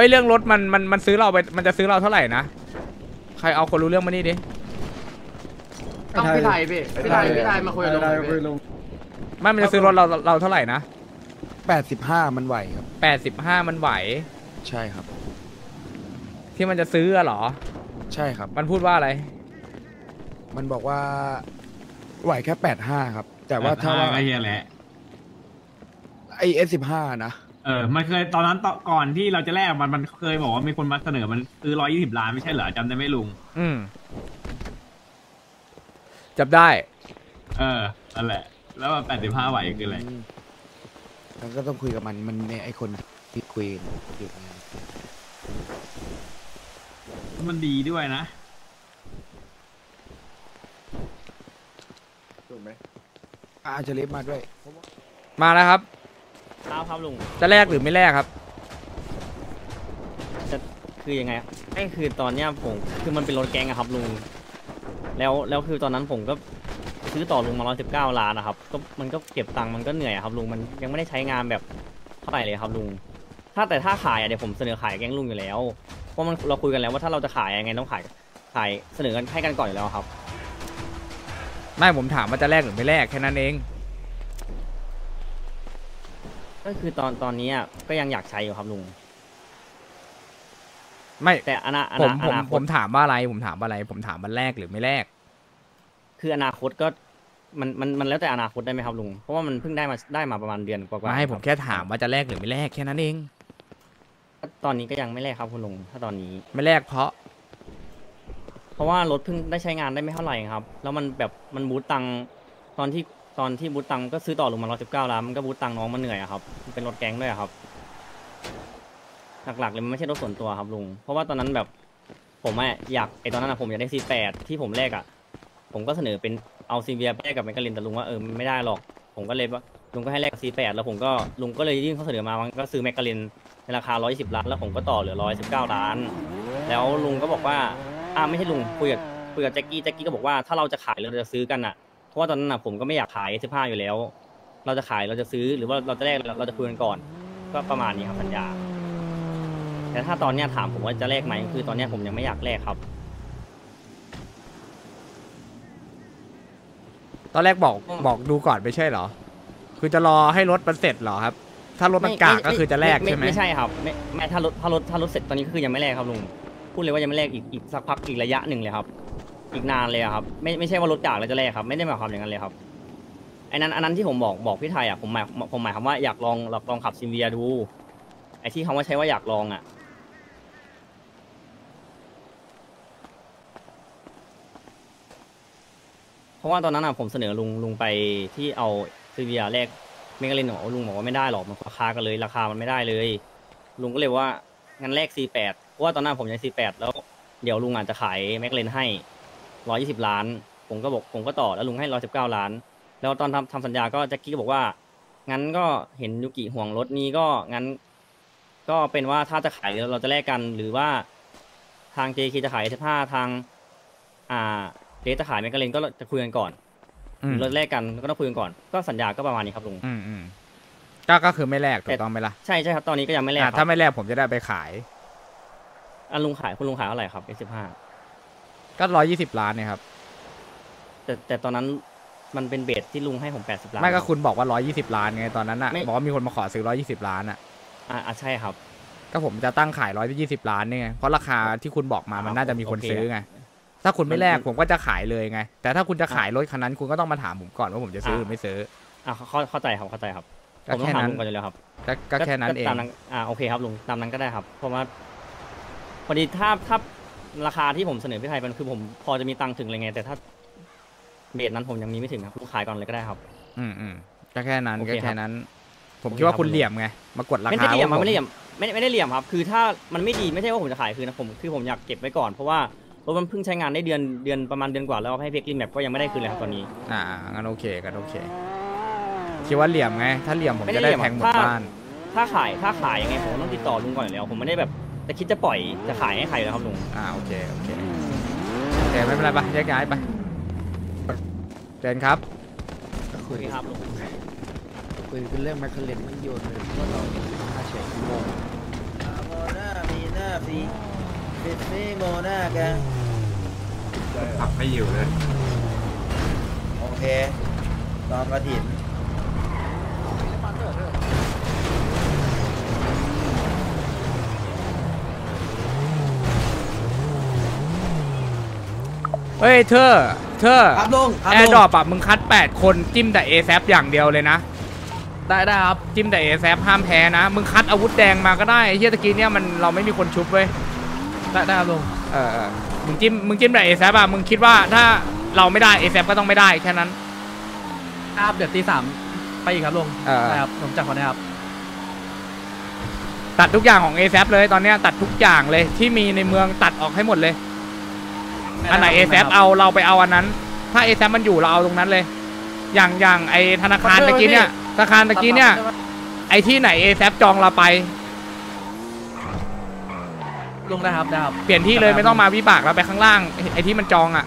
อ้ยเรื่องรถมันมันมันซื้อเราไปมันจะซื้อเราเท่าไหร่นะใครเอาคนรู้เรื่องมานี่ดิต้องพี่ไทยพี่พี่ไทยพี่ไทยมาคุยกับลุงหน่อยพี่ไม่มันจะซื้อรถเราเราเท่าไหร่นะแปดสิบห้ามันไหวครับแปดสิบห้ามันไหว ใช่ครับ ที่มันจะซื้ออะเหรอ ใช่ครับ มันพูดว่าอะไร มันบอกว่า ไหวแค่แปดห้าครับ แต่ว่าถ้าว่าก็เฮียแหละไอเอสสิบห้านะ เออ มันเคยตอนนั้นตอนก่อนที่เราจะแลกมันมันเคยบอกว่ามีคนมาเสนอมันซื้อร้อยยี่สิบล้านไม่ใช่เหรอจำได้ไหมลุง อืมจับได้ เออนั่นแหละ แล้วแปดสิบห้าไหวคืออะไรมแล้วก็ต้องคุยกับมันมันเนี่ยไอคนที่คุยอยู่ไงมันดีด้วยนะอาจะเล็บมาด้วย มาแล้วครับ ครับครับลุงจะแลกหรือไม่แลกครับคือยังไงครับไอ้คือตอนเนี้ยผมคือมันเป็นรถแกงอะครับลุง แล้วแล้วคือตอนนั้นผมก็ซื้อต่อลุงมาร้อยสิบเก้าล้านนะครับ ก็มันก็เก็บตังค์มันก็เหนื่อยอะครับลุง มันยังไม่ได้ใช้งานแบบเท่าไหร่เลยครับลุง ถ้าแต่ถ้าขายอะเดี๋ยวผมเสนอขายแกงลุงอยู่แล้ว เพราะมันเราคุยกันแล้วว่าถ้าเราจะขายยังไงต้องขายขายเสนอกันให้กันก่อนอยู่แล้วครับ ไม่ผมถามว่าจะแลกหรือไม่แลกแค่นั้นเอง ก็คือตอนตอนนี้อะก็ยังอยากใช้อยู่ครับลุง ไม่แต่อนาอผมนาผอมนาคผตมถามว่าอะไร ผมถามว่าอะไร ผมถามว่าแลกหรือไม่แลกคืออนาคตก็มันมันมันแล้วแต่อนาคตได้ไหมครับลุง เพราะว่ามันเพิ่งได้มาได้มาประมาณเดือนกว่าๆมาให้ผมรับแค่ถามว่าจะแลกหรือไม่แลกแค่นั้นเอง ตอนนี้ก็ยังไม่แลกครับคุณลุงถ้าตอนนี้ ไม่แลกเพราะ เพราะว่ารถเพิ่งได้ใช้งานได้ไม่เท่าไหร่ครับ แล้วมันแบบมันบูตตังค์ตอนที่ ตอนที่บูตตังก็ซื้อต่อลงมาร้อยสิบเก้าล้านมันก็บูตตังน้องมันเหนื่อยอะครับมันเป็นรถแก๊งด้วยอะครับ หลักๆเลยมันไม่ใช่รถส่วนตัวครับลุง เพราะว่าตอนนั้นแบบ ผมอะอยากไอตอนนั้นอะผมอยากได้ C8 ที่ผมแลกอะผมก็เสนอเป็นเอา Silvia แลกกับแมกกาลินแต่ลุงว่าเออไม่ได้หรอก ผมก็เลยว่าลุงก็ให้แลกกับ C8 แล้วผมก็ลุงก็เลยยื่นข้อเสนอมามันก็ซื้อแมกกาลินในราคาร้อยสิบล้านแล้วผมก็ต่อเหลือร้อยสิบเก้าล้าน แล้วลุงก็บอกว่าอ่าไม่ใช่ลุงคุยกับคุยกับแจ็คกี้แจ็คกี้ก็บอกว่าถ้าเราจะขายเราจะซื้อกันอะ เพราะว่าตอนนั้นอะผมก็ไม่อยากขายเสื้อผ้าอยู่แล้ว เราจะขายเราจะซื้อหรือว่าเราจะแลกเราเราจะคุยกันก่อน ก็ประมาณนี้ครับสัญญา แต่ถ้าตอนเนี้ยถามผมว่าจะแลกไหมคือตอนเนี้ยผมยังไม่อยากแลกครับ ตอนแรกบอกบอกดูก่อนไม่ใช่เหรอ คือจะรอให้รถมันเสร็จเหรอครับ ถ้ารถมันกากก็คือจะแลกใช่ไหมไม่ใช่ครับไม่ไม่ถ้ารถถ้ารถถ้ารถเสร็จตอนนี้ก็คือยังไม่แลกครับลุงพูดเลยว่ายังไม่แลกอีกอีกสักพักอีกระยะหนึ่งเลยครับ อีกนานเลยอะครับ ไม่ไม่ใช่ว่ารถกากแล้วจะแลกครับ ไม่ได้หมายความอย่างนั้นเลยครับไอ้นั้นอันนั้นที่ผมบอกบอกพี่ไทยอะผมหมายผมหมายความว่าอยากลองลองลองขับซิมเวียดูไอ้ที่คำว่าใช้ว่าอยากลองอะเพราะว่าตอนนั้นอะผมเสนอลุงลุงไปที่เอาซิมเวียแลกเมกาลินบอกว่าลุงบอกว่าไม่ได้หรอกมันราคากันเลย ราคามันไม่ได้เลย ลุงก็เลยว่างั้นแลก C8 เพราะว่าตอนนั้นผมยัง C8 แล้วเดี๋ยวลุงอาจจะขายแม็กเลนให้ 120ล้าน ผมก็บอกผมก็ต่อแล้วลุงให้119ล้าน แล้วตอนทำทำสัญญาก็แจ็คกี้ก็บอกว่างั้นก็เห็นยูกิห่วงรถนี้ก็งั้น ก็เป็นว่าถ้าจะขายเราจะแลกกันหรือว่าทาง JK จะขาย15ทาง อ่าเดจะขายแมกเลนก็จะคุยกันก่อนอืมเราแลกกันก็ต้องคุยกันก่อน ก็สัญญาก็ประมาณนี้ครับลุง อืมอืมก็ก็คือไม่แลกถูกต้องไหมล่ะใช่ใช่ครับตอนนี้ก็ยังไม่แลกอะคถ้ารับไม่แลกผมจะได้ไปขายอะลุงขายคุณลุงขายเท่าไหร่ครับ S15 ก็ร้อยยี่สิบล้านเนี่ยครับ แต่แต่ตอนนั้นมันเป็นเบสที่ลุงให้ผม80ล้าน ไม่ก็คุณบอกว่าร้อยยี่สิบล้านไงตอนนั้นอะไม่ บอกว่ามีคนมาขอซื้อร้อยยี่สิบล้านอะอะอะใช่ครับ ก็ผมจะตั้งขายร้อยยี่สิบล้านเนี่ยไงเพราะราคาที่คุณบอกมามันอ่าน่าจะมีคนโอเคซื้อไง ถ้าคุณไม่แลกมันผมก็จะขายเลยไง แต่ถ้าคุณจะขายรถคันนั้นคุณก็ต้องมาถามผมก่อนว่าผมจะซื้อหรือไม่ซื้อ อะเข้าเข้าใจครับเข้าใจครับก็ผมต้อแค่งถามนั้นลุงก่อนอยู่แล้วครับก็ก็แค่นั้นเอง ตามนั้นอ่าโอเคครับลุงตามนั้นก็ได้ครับ เพราะว่าพอดีถ้าถ้า ราคาที่ผมเสนอพี่ไทยมันคือผมพอจะมีตังค์ถึงเลยไง แต่ถ้าเบสนั้นผมยังมีไม่ถึงครับลุงขายก่อนเลยก็ได้ครับ อืมอืมก็แค่นั้นโอเคก็ครับ แค่นั้น ผมโอเคคิดว่าครับคุณเหลี่ยมไงมากดราไม่คาได้เหลี่ยมว่าครับไม่ได้เหลี่ยมไม่ไม่ได้เหลี่ยมครับ คือถ้ามันไม่ดีไม่ใช่ว่าผมจะขายคืนนะผมคือผมอยากเก็บไว้ก่อนเพราะว่ารถมันเพิ่งใช้งานได้เดือนเดือนประมาณเดือนกว่าแล้วให้เพกลินแมปก็ยังไม่ได้คืนเลยครับตอนนี้ อ่างั้นโอเคกันโอเคคิดว่าเหลี่ยมไง ถ้าเหลี่ยมผมไม่ได้จะได้เหลี่ยมแทงหมดถ้า บ้าน ถ้าขายถ้าขายยังไงผมต้องติดต่อลุงก่อนอยู่แล้ว ผมไม่ได้แบบ จะคิดจะปล่อยจะขายให้ใครเลยครับลุงอ่าโอเคโอเคโอเคไม่เป็นไรไปแยกย้ายไปเจนครับก็คุโอยเคครับลุงคุยเป็นเรื่องแมคเคเลนมันโยนเลยว่าเราห้าเฉยโมงมีซีเซซีโมนาแกขับไม่อยู่เลย โอเคตองกระถิน เฮ้ยเธอ เธอครับลุง แอร์ดรอปอะมึงคัด 8 คนจิ้มแต่ a อ a p อย่างเดียวเลยนะ ได้ได้ครับ จิ้มแต่ a อ a p ห้ามแพ้นะ มึงคัดอาวุธแดงมาก็ได้ไอ้เฮียตะกี้เนี่ยมันเราไม่มีคนชุบเว้ย ได้ได้ครับลุง เออเออมึงจิ้ม มึงจิ้มแต่ a อ a p อะมึงคิดว่าถ้าเราไม่ได้ a อ a p ก็ต้องไม่ได้แค่นั้น ครับเดี๋ยวตีสามไปอีกครับลุงเออ ได้ครับผมจัดคนนะครับ ตัดทุกอย่างของ a อ a p เลยตอนเนี้ยตัดทุกอย่างเลยที่มีในเมืองตัดออกให้หมดเลย อันไหน a อ a p เอาเราไปเอาอันนั้น ถ้า a อ a p มันอยู่เราเอาตรงนั้นเลย อย่างอย่างไอธนาคารตะกี้เนี่ยธนาคารตะกี้เนี่ย ไอที่ไหน a อ a p จองเราไปลุงได้ครับได้ครับเปลี่ยนที่เลยไม่ต้องมาวิบากเราไปข้างล่าง ไอ้ไอที่มันจองอะ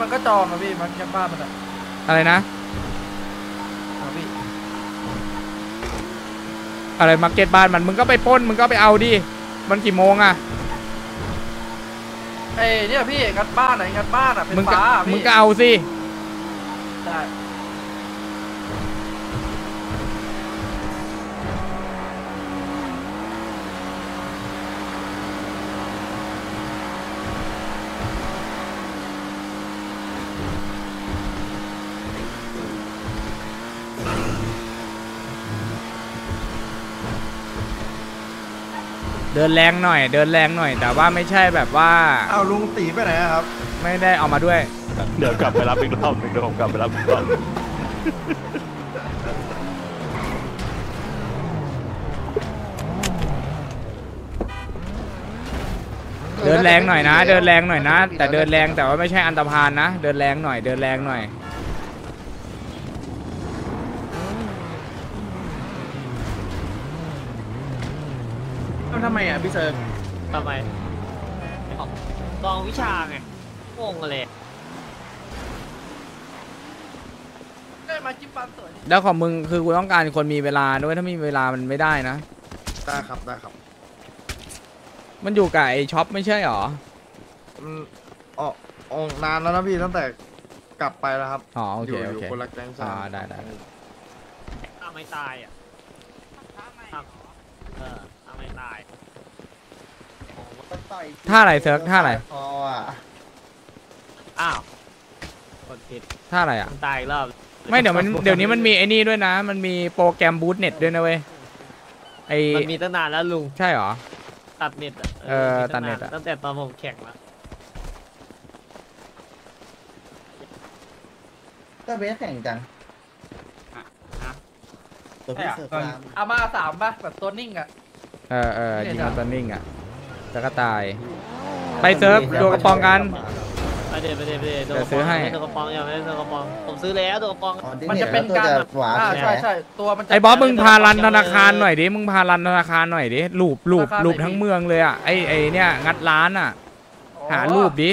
มันก็จองอะพี่มันแค่บ้านมันอะอะไรนะครับพี่อะไรมาร์เก็ตบ้านมันมึงก็ไปปล้นมึงก็ไปเอาดิ มันกี่โมงอะเอ้ยเนี่ยพี่งัดบ้านไหนงัดบ้านอะเป็นมึงก็ฟ้าอะพี่มึงก็เอาสิได้ ดินแรงหน่อย เดินแรงหน่อย แต่ว่าไม่ใช่แบบว่าเอาลุงตีไปไหนอะครับ ไม่ได้เอามาด้วย เดี๋ยวกลับไปรับอีกรอบหนึงเดี๋ยวผมกลับไปรับอีกรอบเดินแรงหน่อยนะ เดินแรงหน่อยนะ แต่เดินแรงแต่ว่าไม่ใช่อันตรพานนะ เดินแรงหน่อย เดินแรงหน่อย ทำไมอะพี่เซิร์ฟทำไมกองวิชาไงงงเลยได้มาจิ้มปันสวยแล้วของมึงคือกูต้องการคนมีเวลาด้วยถ้าไม่มีเวลามันไม่ได้นะ ได้ครับได้ครับ มันอยู่กับไอช็อปไม่ใช่หรออืมออกออกนานแล้วนะพี่ตั้งแต่กลับไปแล้วครับอ๋อโอเคยู่โออยู่เคคนละแก๊งใช่อ่าได้ได้ถ้าไม่ตายอะครับเออถ้าไม่ตาย ท่าอะไรเซิร์กท่าอะไรพออะอ้าวกดผิดท่าอะไรอะมันตายอีกรอบไม่เดี๋ยวมันเดี๋ยวนี้มันมีไอ้นี่ด้วยนะ มันมีโปรแกรมบูตเน็ตด้วยนะเว้ยไอมันมีตั้งนานแล้วลุงใช่เหรอ ตัดเน็ตอะเออมีตัดเน็ตอะ ตั้งแต่ตอนผมแข่งแล้วก็เบสแข่งจังตัวพี่เสือฟาร์มเอามาสามป่ะแบบตัวนิ่งอะเออเออยิงมันตันนิ่งอะ แล้วก็ตาย ไปเซิร์ฟดูกระปองกัน ไปเดี๋ยวไปเดี๋ยวไปเดี๋ยวเดี๋ยวซื้อให้ ตัวกระป๋องอย่าไม่ได้ตัวกระป๋องผมซื้อแล้วตัวกระป๋องอ๋อที่มันเห็จะนเป็แล้วนตัวการจะแบบหวานอ่าใช่ไหใช่มใช่ตัวมันจะไอ้บอสมึงพารันธนาคารหน่อยดิ มึงพารันธนาคารหน่อยดิ ลูบลูบลูบลูบทั้งเมืองเลยอะ ไอ้ไอ้เนี่ยงัดร้านอะอ๋อหารูปดิ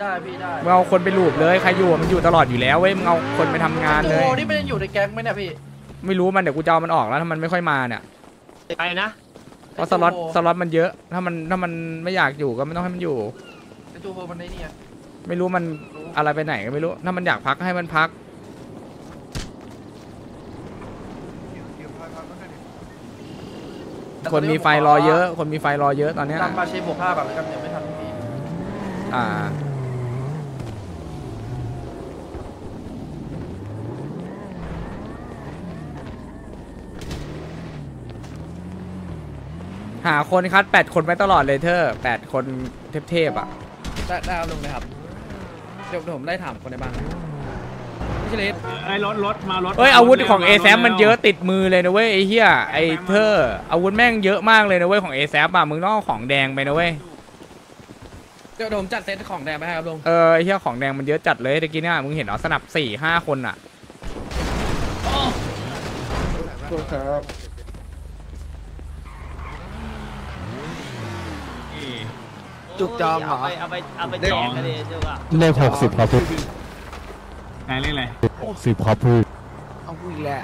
ได้พี่ได้มึงเอาคนไปรูปเลย ใครอยู่อะมันอยู่ตลอดอยู่แล้วเว้ย มึงเอาคนไปทำงานเลย โอ้นี่มันยังอยู่ในแก๊งไหมเนี่ยพี่ ไม่รู้มันเดี๋ยวกูจะเอามันออกแล้วถ้ามันไม่ค่อยมาเนี่ย ไปนะ เพราะสล็อตสล็อตมันเยอะถ้ามันถ้ามันไม่อยากอยู่ก็ไม่ต้องให้มันอยู่ไอ้จูโบมันในนี่อะไม่รู้มันอะไรไปไหนก็ไม่รู้ ถ้ามันอยากพักให้มันพักคนมีไฟรอเยอะ คนมีไฟรอเยอะตอนเนี้ยนำมาเชฟบวกห้าแบบแล้วกันยังไม่ทันพี่อ่า หาคนคัดแปดคนไว้ตลอดเลยเธอแปดคนเทพๆอะได้ได้เอาลงเลยครับ เดี๋ยวเดี๋ยวผมได้ถามคนในบ้านพี่เชลิสไอ้รถรถมารถเอ้ยอาวุธของม a อ a p มันเยอะร็วติดมือเลยนะเว้ยไอ้เหี้ยไอ้เธออาวุธแม่งเยอะมากเลยนะเว้ยของ a อ a p อะมึงต้องเอาของแดงไปนะเว้ยเดี๋ยวเดี๋ยวผมจัดเซตของแดงไปให้ครับลุงเออไอ้เหี้ยของแดงมันเยอะจัดเลยตะกี้เนี่ยมึงเห็นเหรอสนับสี่ห้าคนอะ จุกจอมเหรอเอาไปเอาไปเอาไปแจกกันเลยจุกอะเลขหกสิบครับพี่ไหนเรียกอะไรหกสิบครับพี่เอากูอีกแหละ